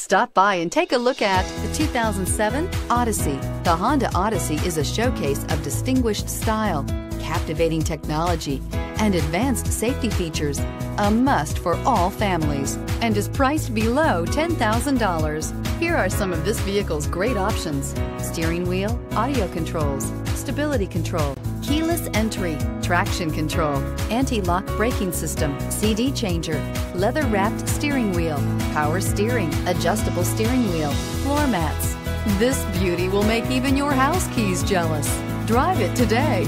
Stop by and take a look at the 2007 Odyssey. The Honda Odyssey is a showcase of distinguished style, captivating technology, and advanced safety features. A must for all families and is priced below $10,000. Here are some of this vehicle's great options. Steering wheel, audio controls, stability control, keyless entry, traction control, anti-lock braking system, CD changer, leather wrapped steering wheel, power steering, adjustable steering wheel, floor mats. This beauty will make even your house keys jealous. Drive it today.